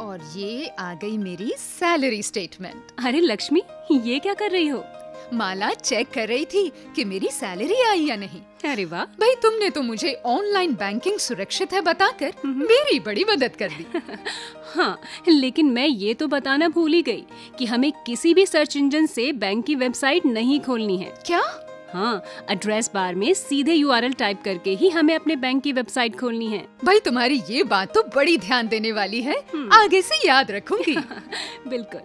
और ये आ गई मेरी सैलरी स्टेटमेंट अरे लक्ष्मी ये क्या कर रही हो? माला चेक कर रही थी कि मेरी सैलरी आई या नहीं। अरे वाह। भाई तुमने तो मुझे ऑनलाइन बैंकिंग सुरक्षित है बताकर हम्म। मेरी बड़ी मदद कर दी। हाँ लेकिन मैं ये तो बताना भूल ही गई कि हमें किसी भी सर्च इंजन से बैंक की वेबसाइट नहीं खोलनी है। क्या? हाँ एड्रेस बार में सीधे यूआरएल टाइप करके ही हमें अपने बैंक की वेबसाइट खोलनी है। भाई तुम्हारी ये बात तो बड़ी ध्यान देने वाली है। हम्म। आगे से याद रखूँगी। बिल्कुल।